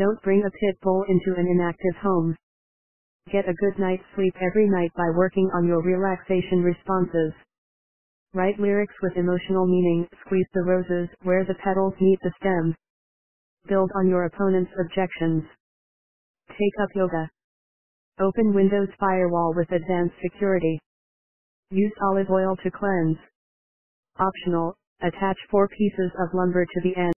Don't bring a pit bull into an inactive home. Get a good night's sleep every night by working on your relaxation responses. Write lyrics with emotional meaning, squeeze the roses where the petals meet the stem. Build on your opponent's objections. Take up yoga. Open Windows Firewall with advanced security. Use olive oil to cleanse. Optional, attach four pieces of lumber to the end.